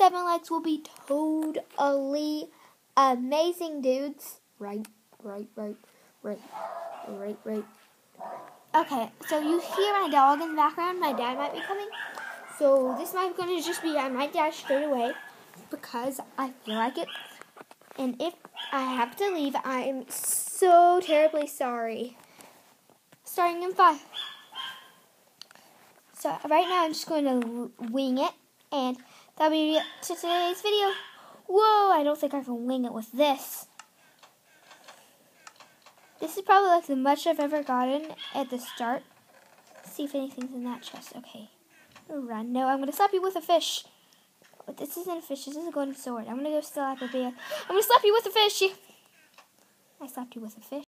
seven Legs will be totally amazing, dudes. Right, right, right, right, right, right. Okay, so you hear my dog in the background. My dad might be coming. So this might to just be I might dash straight away because I feel like it. And if I have to leave, I am so terribly sorry. Starting in five. So right now I'm just going to wing it, and that'll be it to today's video. Whoa, I don't think I can wing it with this. This is probably like the much I've ever gotten at the start. Let's see if anything's in that chest. Okay. Run. No, I'm going to slap you with a fish. But this isn't a fish. This is a golden sword. I'm going to go slap a. I'm going to slap you with a fish. I slapped you with a fish.